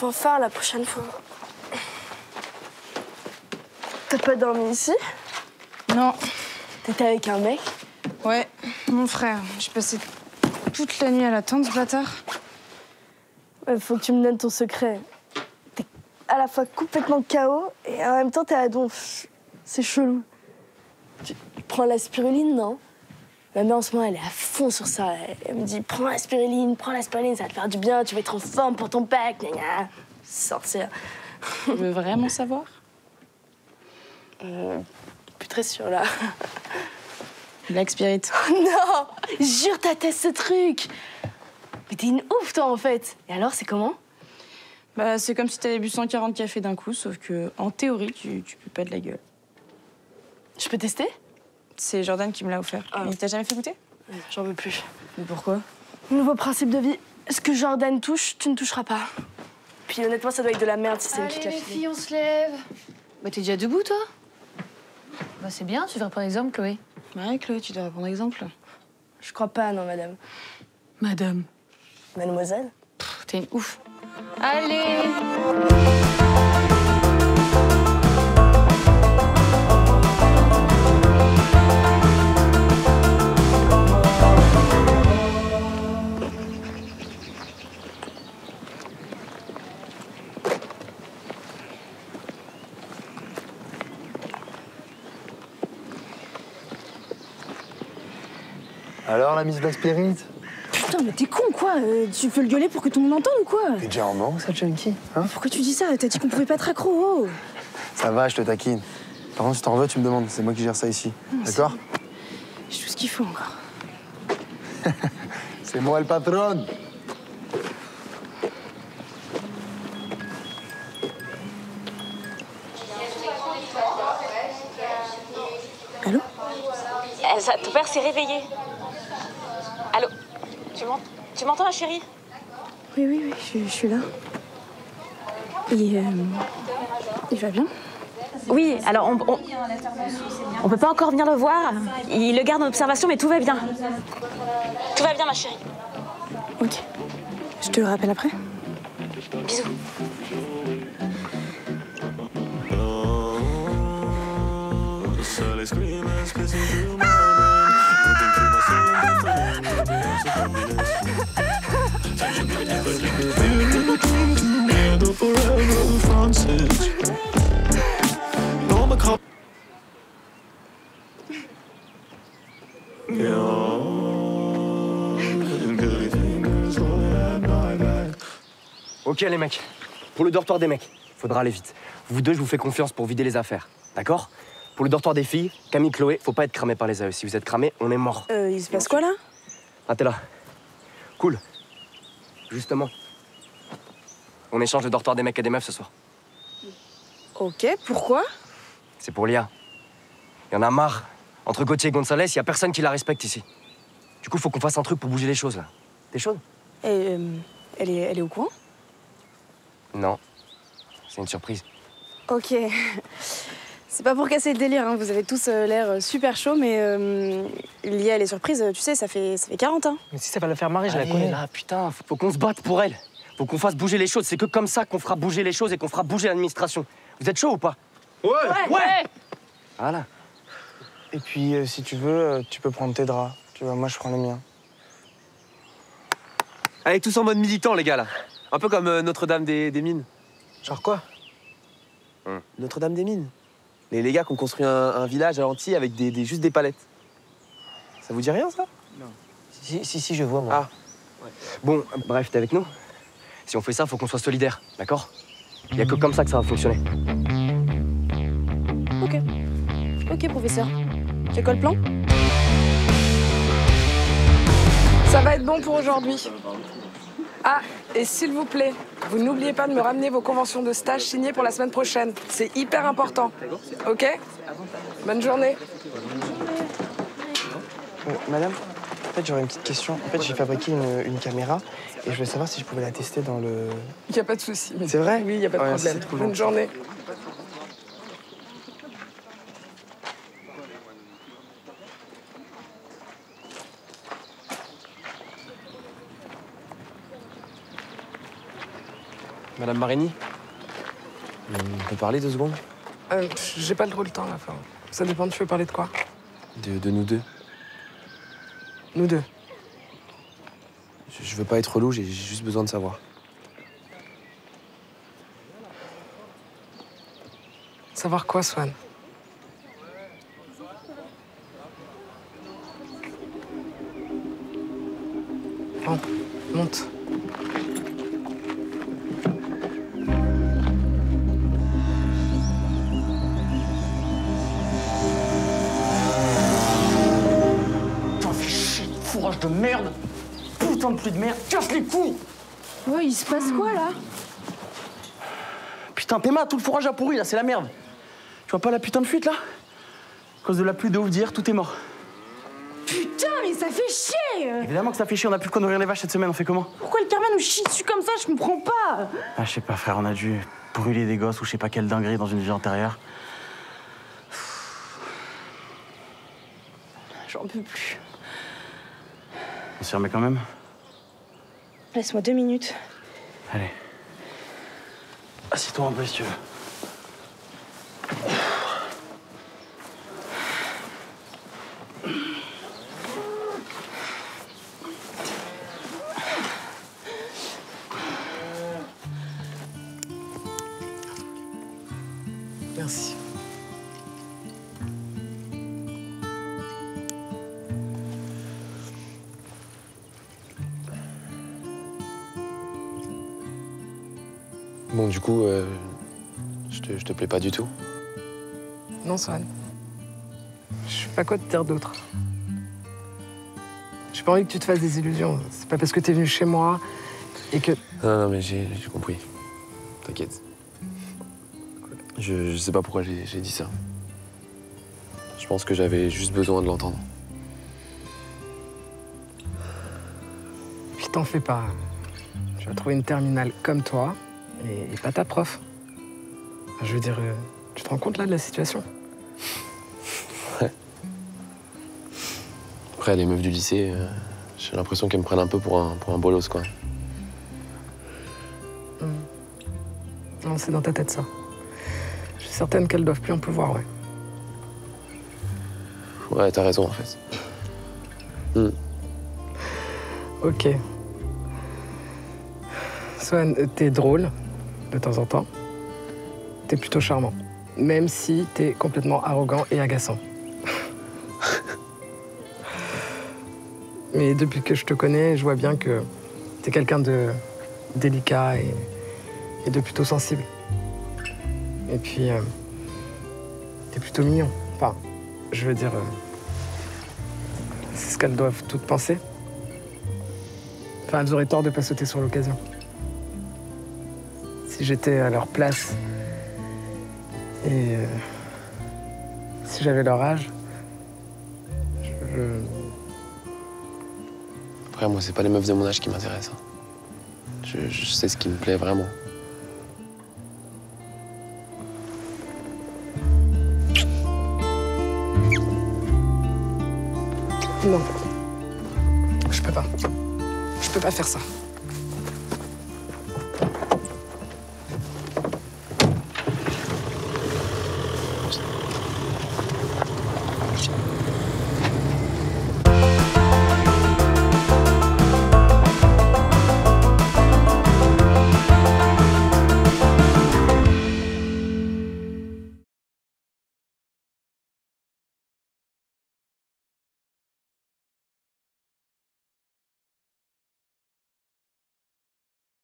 Fanfare la prochaine fois. T'as pas dormi ici? Non. T'étais avec un mec? Ouais, mon frère. J'ai passé toute la nuit à l'attendre, ce bâtard. Ouais, faut que tu me donnes ton secret. T'es à la fois complètement KO et en même temps t'es à donf. C'est chelou. Tu, tu prends la spiruline, non? Ma mère en ce moment elle est à fond sur ça. Elle, me dit prends la spiruline, prends la spiruline, ça va te faire du bien, tu vas être en forme pour ton gna. Sorcière. Tu veux vraiment savoir? Plus très sûre là. Black Spirit. non Jure, t'as testé ce truc Mais t'es une ouf toi en fait. Et alors c'est comment? Bah, c'est comme si t'avais bu 140 cafés d'un coup, sauf que, en théorie, tu, tu peux pas de la gueule. Je peux tester? C'est Jordan qui me l'a offert. Ah. Il t'a jamais fait goûter? J'en veux plus. Mais pourquoi? Nouveau principe de vie. Ce que Jordan touche, tu ne toucheras pas. Puis honnêtement, ça doit être de la merde si c'est une qui te l'a les filles, on se lève. Bah t'es déjà debout toi? Bah c'est bien, tu devrais prendre exemple Chloé. Ouais, Chloé, tu devrais prendre exemple. Je crois pas, non, madame. Madame. Mademoiselle? T'es une ouf. Allez Alors, la mise Black Spirit Putain, mais t'es con, quoi Euh, Tu peux le gueuler pour que tout le monde entende ou quoi T'es déjà en manque, cette junkie hein Pourquoi tu dis ça T'as dit qu'on pouvait pas être accro, oh Ça va, je te taquine. Par contre, si t'en veux, tu me demandes. C'est moi qui gère ça ici. D'accord J'ai tout ce qu'il faut encore. C'est moi le patron. Allô ça- ton père s'est réveillé. Tu m'ent- tu m'entends, ma chérie? Oui, oui, oui, je, je suis là. Et euh, il va bien? Oui, alors on, on, on peut pas encore venir le voir. Il le garde en observation, mais tout va bien. Tout va bien, ma chérie. Ok. Je te le rappelle après Bisous. Ok les mecs, pour le dortoir des mecs, faudra aller vite. Vous deux, je vous fais confiance pour vider les affaires, d'accord? Pour le dortoir des filles, Camille, Chloé, faut pas être cramé par les AE. Si vous êtes cramé, on est mort. Euh, il se passe quoi là? Ah, t'es là. Cool. Justement. On échange le dortoir des mecs et des meufs ce soir. Ok, pourquoi? C'est pour Lia. Y en a marre. Entre Gauthier et Gonzalez, y a personne qui la respecte ici. Du coup, faut qu'on fasse un truc pour bouger les choses là. T'es chaude? Et, euh, elle, est, elle est au courant? Non. C'est une surprise. Ok. C'est pas pour casser le délire, hein. vous avez tous euh, l'air euh, super chaud, mais euh, Lia, elle est surprise, tu sais, ça fait, ça fait 40 ans. Mais si ça va la faire marrer, je la connais. là, putain, faut, faut qu'on se batte pour elle. Faut qu'on fasse bouger les choses. C'est que comme ça qu'on fera bouger les choses et qu'on fera bouger l'administration. Vous êtes chaud ou pas? Ouais, Ouais Voilà. Et puis, euh, si tu veux, euh, tu peux prendre tes draps. Tu vois, moi, je prends les miens. Allez, tous en mode militant, les gars, là. Un peu comme euh, Notre-Dame des, des Mines. Genre quoi? Notre-Dame des Mines. Les, les gars qui ont construit un, un village à l'anti avec des, des- juste des palettes. Ça vous dit rien, ça? Si, si, si, je vois, moi. Ah. Bon, euh, bref, t'es avec nous Si on fait ça, faut qu'on soit solidaire, d'accord? Il y a que comme ça que ça va fonctionner. Ok. Ok, professeur. C'est quoi le plan? Ça va être bon pour aujourd'hui. Ah, et s'il vous plaît, vous n'oubliez pas de me ramener vos conventions de stage signées pour la semaine prochaine. C'est hyper important. Ok? Bonne journée. Euh, madame, en fait, j'aurais une petite question. En fait, j'ai fabriqué une, une caméra et je voulais savoir si je pouvais la tester dans le. Il n'y a pas de souci. C'est vrai? Oui, il n'y a pas de Ouais, problème. Bonne journée. Madame Marini On peut parler deux secondes? Euh, J'ai pas trop le temps là. Enfin, ça dépend, tu veux parler de quoi? De, de nous deux. Nous deux. Je, je veux pas être relou, j'ai j'ai juste besoin de savoir. Savoir quoi, Swan? Bon, monte. De merde. Putain de pluie de merde, casse les couilles. Ouais, il se passe quoi là? Putain, Théma, tout le fourrage a pourri, là, c'est la merde. Tu vois pas la putain de fuite, là? À cause de la pluie de ouf d'hier, tout est mort. Putain, mais ça fait chier! Évidemment que ça fait chier, on a plus le quoi nourrir les vaches cette semaine, on fait comment? Pourquoi le karma nous chie dessus comme ça? Je comprends pas. Ah, je sais pas, frère, on a dû brûler des gosses ou je sais pas quelle dinguerie dans une vie antérieure. J'en peux plus. On s'y remet quand même Laisse-moi deux minutes. Allez. Assieds-toi un peu si tu veux. Merci. Bon, du coup, euh, je, te, je te plais pas du tout. Non, Swan. Je sais pas quoi te dire d'autre. J'ai pas envie que tu te fasses des illusions. C'est pas parce que t'es venu chez moi et que. Non, non, mais j'ai compris. T'inquiète. Je, je sais pas pourquoi j'ai j'ai dit ça. Je pense que j'avais juste besoin de l'entendre. Puis t'en fais pas. Tu vas trouver une terminale comme toi et, et pas ta prof. Enfin, Je veux dire, euh, tu te rends compte là de la situation? Après, les meufs du lycée, euh, j'ai l'impression qu'elles me prennent un peu pour un, pour un bolos, quoi. Non, c'est dans ta tête ça. Je suis certaine qu'elles doivent plus en pouvoir, ouais. Ouais, t'as raison, en fait. Ok. Swan, t'es drôle de temps en temps. T'es plutôt charmant. Même si t'es complètement arrogant et agaçant. Mais depuis que je te connais, je vois bien que t'es quelqu'un de délicat et, de plutôt sensible. Et puis, euh, t'es plutôt mignon. Enfin, je veux dire, euh, c'est ce qu'elles doivent toutes penser. Enfin, elles auraient tort de pas sauter sur l'occasion. Si j'étais à leur place et euh, si j'avais leur âge, je, Après, moi, c'est pas les meufs de mon âge qui m'intéressent. hein. Je, je sais ce qui me plaît vraiment. non, je peux pas. Je peux pas faire ça.